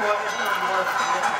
Well, it's not worth it.